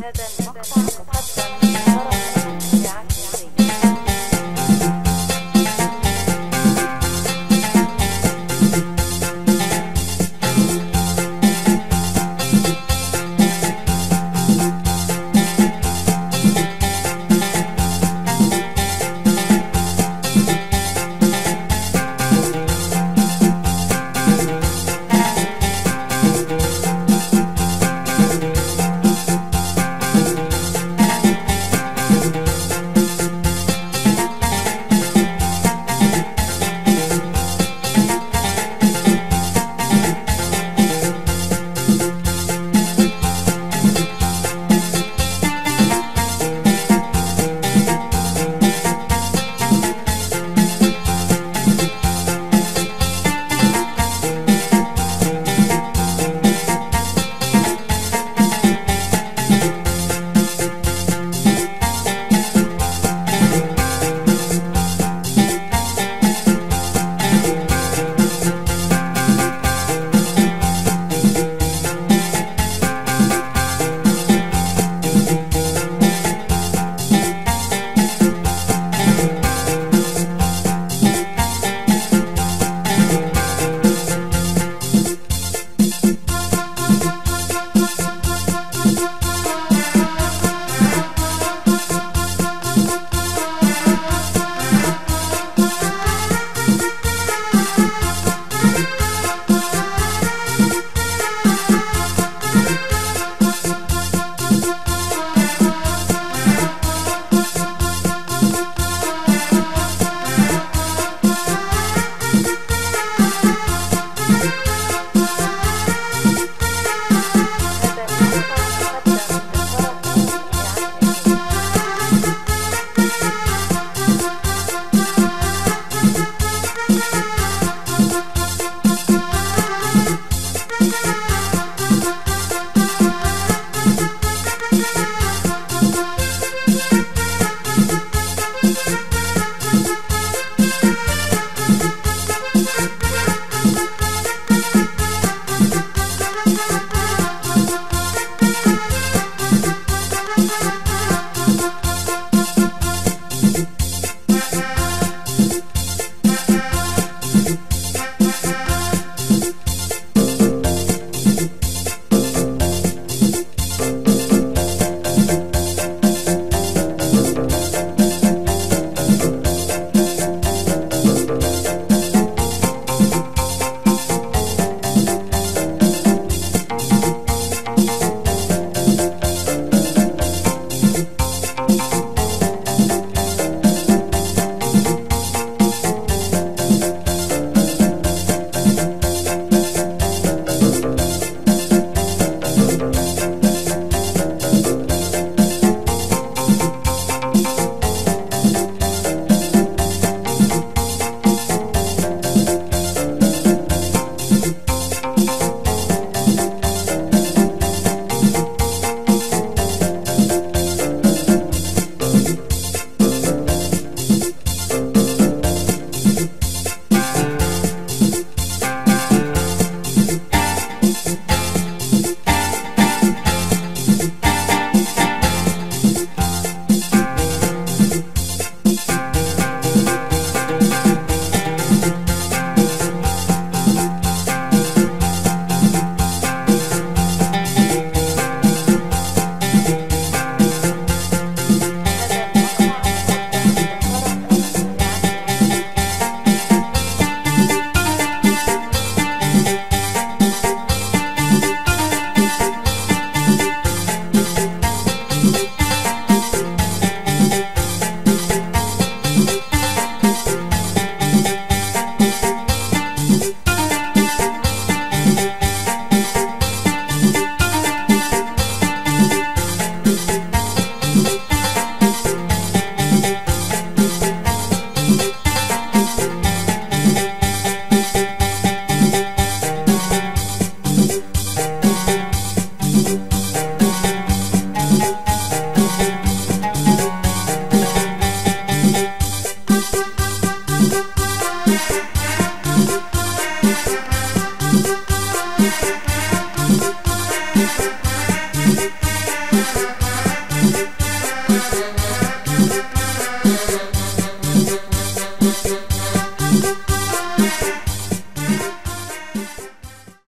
heaven. Thank.